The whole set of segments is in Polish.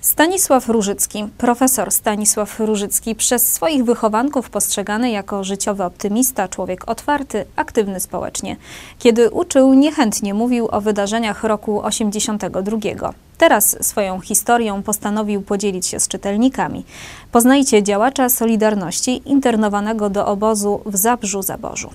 Stanisław Różycki, profesor Stanisław Różycki, przez swoich wychowanków postrzegany jako życiowy optymista, człowiek otwarty, aktywny społecznie. Kiedy uczył, niechętnie mówił o wydarzeniach roku 82. Teraz swoją historią postanowił podzielić się z czytelnikami. Poznajcie działacza Solidarności internowanego do obozu w Zabrzu Zaborzu.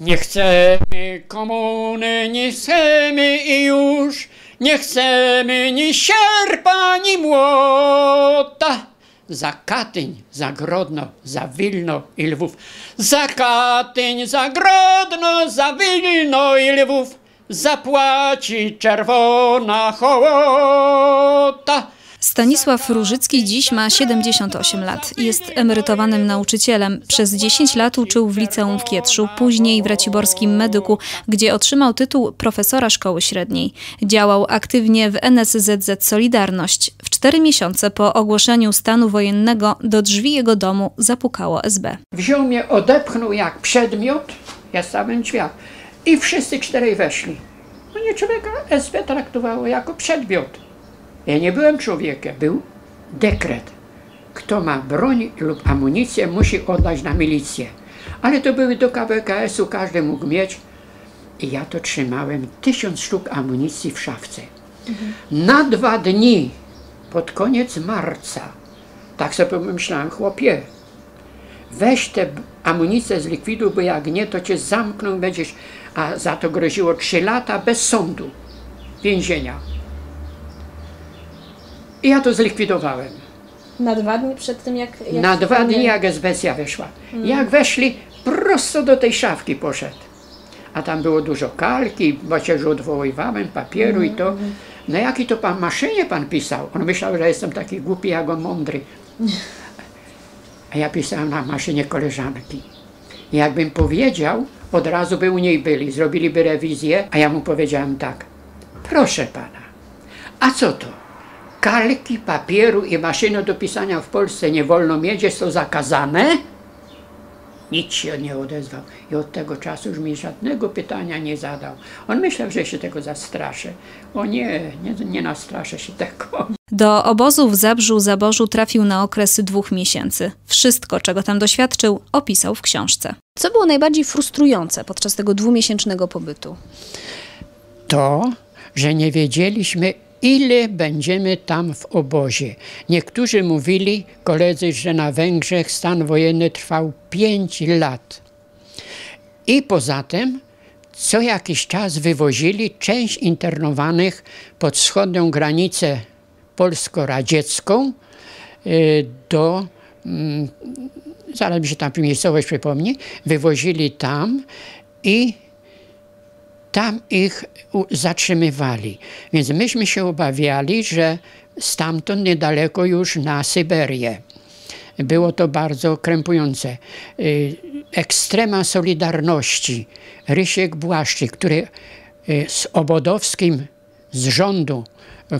Nie chcemy komuny, nie chcemy i już nie chcemy ni sierpa, ni młota. Za Katyń, za Grodno, za Wilno i Lwów. Za Katyń, za Grodno, za Wilno i Lwów zapłaci czerwona hołota. Stanisław Różycki dziś ma 78 lat. Jest emerytowanym nauczycielem. Przez 10 lat uczył w liceum w Kietrzu, później w Raciborskim Medyku, gdzie otrzymał tytuł profesora szkoły średniej. Działał aktywnie w NSZZ Solidarność. W cztery miesiące po ogłoszeniu stanu wojennego do drzwi jego domu zapukało SB. Wziął mnie, odepchnął jak przedmiot, ja stałem w i wszyscy czterej weszli. No nie człowieka SB traktowało jako przedmiot. Ja nie byłem człowiekiem, był dekret. Kto ma broń lub amunicję, musi oddać na milicję. Ale to były do KWKS-u, każdy mógł mieć. I ja to trzymałem, tysiąc sztuk amunicji w szafce. Mhm. Na dwa dni, pod koniec marca, tak sobie pomyślałem, chłopie, weź tę amunicję z likwidu, bo jak nie, to cię zamkną, będziesz, a za to groziło trzy lata bez sądu więzienia. I ja to zlikwidowałem. Na dwa dni przed tym, jak... jak Na dwa dni, jak esbecja wyszła. Mm. Jak weszli, prosto do tej szafki poszedł. A tam było dużo kalki, bo się odwoływałem, papieru mm. i to. Mhm. No jaki to pan maszynie pan pisał? On myślał, że jestem taki głupi, jak on mądry. A ja pisałem na maszynie koleżanki. I jakbym powiedział, od razu by u niej byli, zrobiliby rewizję, a ja mu powiedziałem tak. Proszę pana, a co to? Kalki, papieru i maszyny do pisania w Polsce nie wolno mieć, są zakazane? Nic się nie odezwał i od tego czasu już mi żadnego pytania nie zadał. On myślał, że się tego zastraszę. O nie, nie, nie nastraszę się tego. Do obozu w Zabrzu Zaborzu trafił na okres dwóch miesięcy. Wszystko, czego tam doświadczył, opisał w książce. Co było najbardziej frustrujące podczas tego dwumiesięcznego pobytu? To, że nie wiedzieliśmy, ile będziemy tam w obozie. Niektórzy mówili, koledzy, że na Węgrzech stan wojenny trwał 5 lat. I poza tym co jakiś czas wywozili część internowanych pod wschodnią granicę polsko-radziecką y, do, mm, zaraz mi się tam miejscowość przypomni, wywozili tam i tam ich zatrzymywali. Więc myśmy się obawiali, że stamtąd niedaleko już na Syberię. Było to bardzo krępujące. Y, ekstrema Solidarności, Rysiek Błaszczyk, który y, z Obodowskim z rządu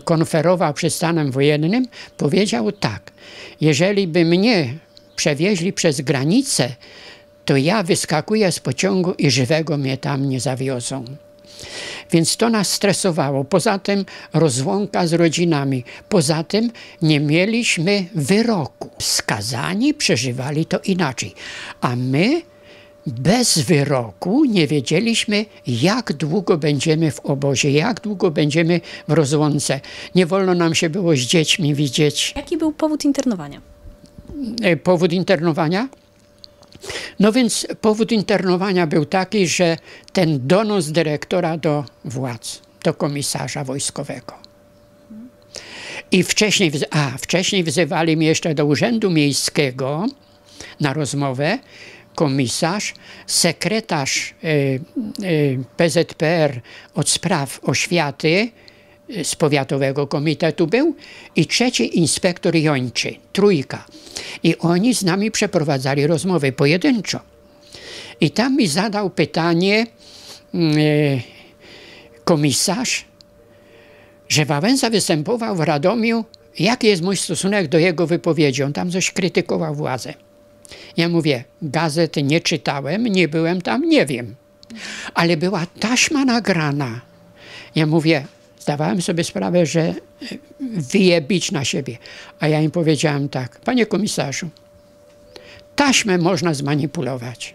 konferował przed stanem wojennym, powiedział tak, jeżeli by mnie przewieźli przez granicę, to ja wyskakuję z pociągu i żywego mnie tam nie zawiozą. Więc to nas stresowało. Poza tym rozłąka z rodzinami. Poza tym nie mieliśmy wyroku. Skazani przeżywali to inaczej. A my bez wyroku nie wiedzieliśmy, jak długo będziemy w obozie, jak długo będziemy w rozłące. Nie wolno nam się było z dziećmi widzieć. Jaki był powód internowania? E, powód internowania? No więc powód internowania był taki, że ten donos dyrektora do władz, do komisarza wojskowego. I wcześniej, a, wcześniej wzywali mnie jeszcze do Urzędu Miejskiego na rozmowę komisarz, sekretarz y, y, PZPR od spraw oświaty y, z powiatowego komitetu był i trzeci inspektor Jończy, trójka. I oni z nami przeprowadzali rozmowy pojedynczo. I tam mi zadał pytanie mm, e, komisarz, że Wałęsa występował w Radomiu, jaki jest mój stosunek do jego wypowiedzi. On tam coś krytykował władzę. Ja mówię, gazety nie czytałem, nie byłem tam, nie wiem. Ale była taśma nagrana. Ja mówię, zdawałem sobie sprawę, że e, wije bić na siebie. A ja im powiedziałem tak, panie komisarzu, taśmę można zmanipulować.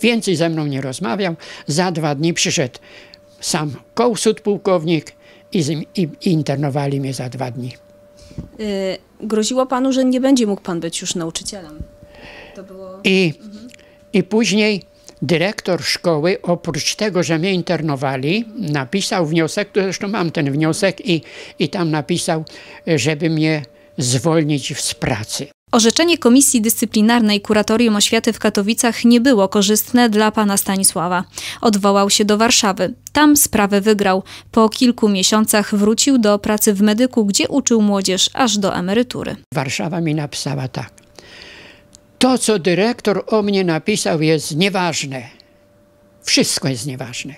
Więcej ze mną nie rozmawiał. Za dwa dni przyszedł sam kołsud pułkownik i, i, i internowali mnie za dwa dni. Y, groziło panu, że nie będzie mógł pan być już nauczycielem. To było... I, I później dyrektor szkoły, oprócz tego, że mnie internowali, napisał wniosek, to zresztą mam ten wniosek i, i tam napisał, żeby mnie zwolnić z pracy. Orzeczenie Komisji Dyscyplinarnej Kuratorium Oświaty w Katowicach nie było korzystne dla pana Stanisława. Odwołał się do Warszawy. Tam sprawę wygrał. Po kilku miesiącach wrócił do pracy w medyku, gdzie uczył młodzież aż do emerytury. Warszawa mi napisała tak. To, co dyrektor o mnie napisał, jest nieważne. Wszystko jest nieważne.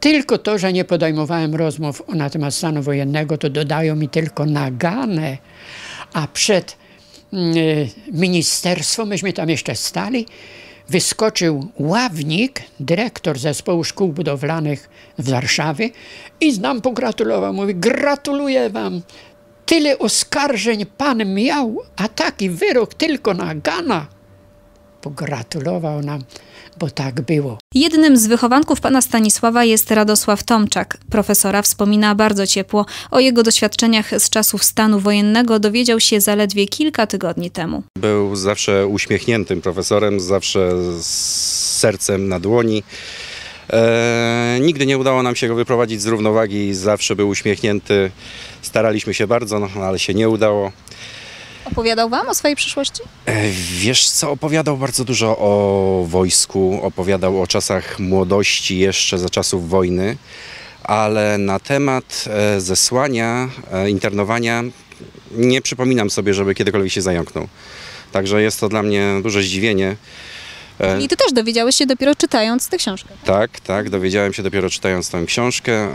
Tylko to, że nie podejmowałem rozmów na temat stanu wojennego, to dodają mi tylko naganę, a przed mm, ministerstwo, myśmy tam jeszcze stali, wyskoczył ławnik, dyrektor zespołu szkół budowlanych w Warszawie i nam pogratulował. Mówi, gratuluję wam, tyle oskarżeń pan miał, a taki wyrok tylko na Gana. Pogratulował nam, bo tak było. Jednym z wychowanków pana Stanisława jest Radosław Tomczak. Profesora wspomina bardzo ciepło. O jego doświadczeniach z czasów stanu wojennego dowiedział się zaledwie kilka tygodni temu. Był zawsze uśmiechniętym profesorem, zawsze z sercem na dłoni. E, nigdy nie udało nam się go wyprowadzić z równowagi, zawsze był uśmiechnięty. Staraliśmy się bardzo, no, ale się nie udało. Opowiadał wam o swojej przyszłości? E, wiesz co, opowiadał bardzo dużo o wojsku, opowiadał o czasach młodości jeszcze za czasów wojny, ale na temat e, zesłania, e, internowania nie przypominam sobie, żeby kiedykolwiek się zająknął. Także jest to dla mnie duże zdziwienie. E, I ty też dowiedziałeś się dopiero czytając tę książkę. Tak, tak, dowiedziałem się dopiero czytając tę książkę.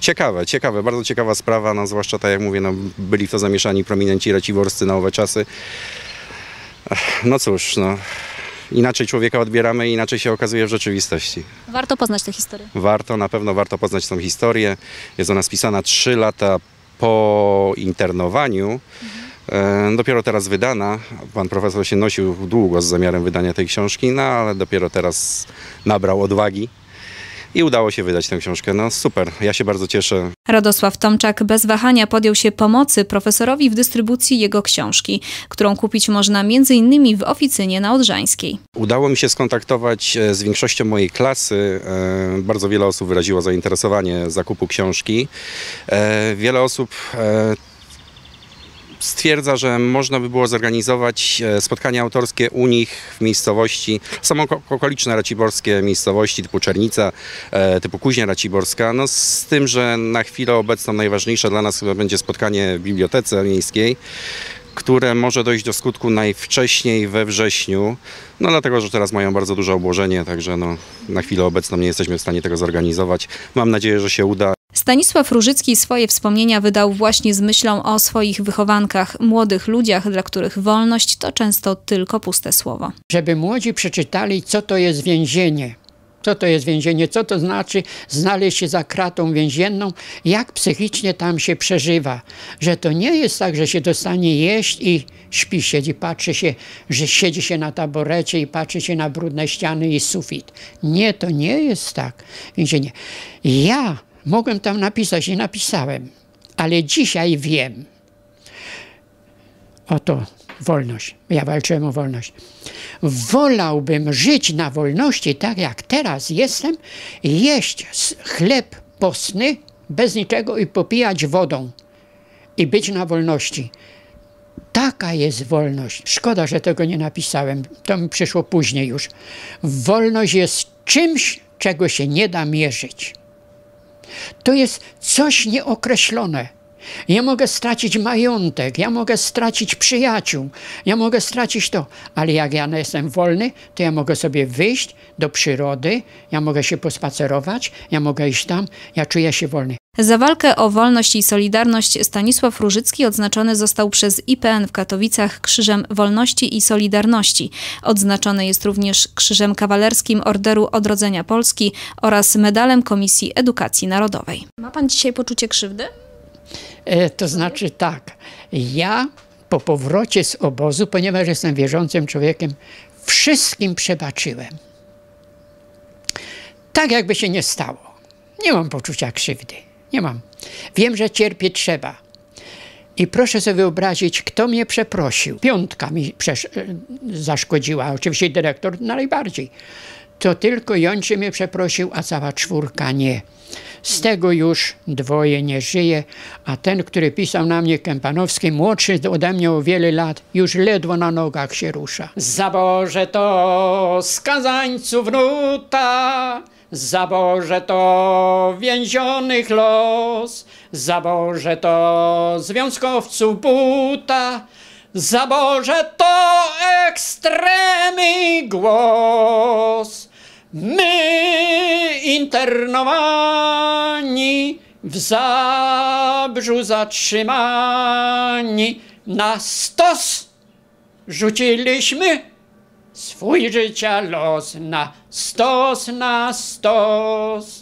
Ciekawe, ciekawe, bardzo ciekawa sprawa, no zwłaszcza tak jak mówię, no, byli w to zamieszani prominenci raciborscy na owe czasy. No cóż, no, inaczej człowieka odbieramy inaczej się okazuje w rzeczywistości. Warto poznać tę historię. Warto, na pewno warto poznać tą historię. Jest ona spisana 3 lata po internowaniu. E, Dopiero teraz wydana. Pan profesor się nosił długo z zamiarem wydania tej książki, no ale dopiero teraz nabrał odwagi i udało się wydać tę książkę. No super, ja się bardzo cieszę. Radosław Tomczak bez wahania podjął się pomocy profesorowi w dystrybucji jego książki, którą kupić można m.in. w oficynie na Odrzańskiej. Udało mi się skontaktować e, z większością mojej klasy. E, Bardzo wiele osób wyraziło zainteresowanie zakupu książki. E, Wiele osób e, stwierdza, że można by było zorganizować e, spotkania autorskie u nich w miejscowości, oko- okoliczne raciborskie miejscowości typu Czernica, e, typu Kuźnia Raciborska, no z tym, że na chwilę obecną najważniejsze dla nas chyba będzie spotkanie w bibliotece miejskiej, które może dojść do skutku najwcześniej we wrześniu, no dlatego, że teraz mają bardzo duże obłożenie, także no, na chwilę obecną nie jesteśmy w stanie tego zorganizować. Mam nadzieję, że się uda. Stanisław Różycki swoje wspomnienia wydał właśnie z myślą o swoich wychowankach, młodych ludziach, dla których wolność to często tylko puste słowo. żeby młodzi przeczytali, co to jest więzienie. Co to jest więzienie, co to znaczy znaleźć się za kratą więzienną, jak psychicznie tam się przeżywa. Że to nie jest tak, że się dostanie jeść i śpi, siedzi, patrzy się, że siedzi się na taborecie i patrzy się na brudne ściany i sufit. Nie, to nie jest tak. Więzienie. Ja mogłem tam napisać i napisałem, ale dzisiaj wiem, Oto wolność. Ja walczyłem o wolność. Wolałbym żyć na wolności, tak jak teraz jestem, jeść chleb postny bez niczego i popijać wodą i być na wolności. Taka jest wolność. Szkoda, że tego nie napisałem. To mi przyszło później już. Wolność jest czymś, czego się nie da mierzyć. To jest coś nieokreślone. Ja mogę stracić majątek, ja mogę stracić przyjaciół, ja mogę stracić to, ale jak ja jestem wolny, to ja mogę sobie wyjść do przyrody, ja mogę się pospacerować, ja mogę iść tam, ja czuję się wolny. Za walkę o wolność i solidarność Stanisław Różycki odznaczony został przez IPN w Katowicach Krzyżem Wolności i Solidarności. Odznaczony jest również Krzyżem Kawalerskim Orderu Odrodzenia Polski oraz Medalem Komisji Edukacji Narodowej. Ma pan dzisiaj poczucie krzywdy? E, To znaczy tak, ja po powrocie z obozu, ponieważ jestem wierzącym człowiekiem, wszystkim przebaczyłem. Tak jakby się nie stało. Nie mam poczucia krzywdy. Nie mam. Wiem, że cierpieć trzeba. I proszę sobie wyobrazić, kto mnie przeprosił. Piątka mi zaszkodziła, oczywiście dyrektor najbardziej. To tylko Jończy mnie przeprosił, a cała czwórka nie. Z tego już dwoje nie żyje, a ten, który pisał na mnie Kępanowski, młodszy ode mnie o wiele lat, już ledwo na nogach się rusza. Zaboże to skazańców nuta, Zaboże to więzionych los, zaboże to związkowców buta, zaboże to ekstremy głos. My internowani, w Zabrzu zatrzymani, na stos rzuciliśmy swój życia los na stos, na stos.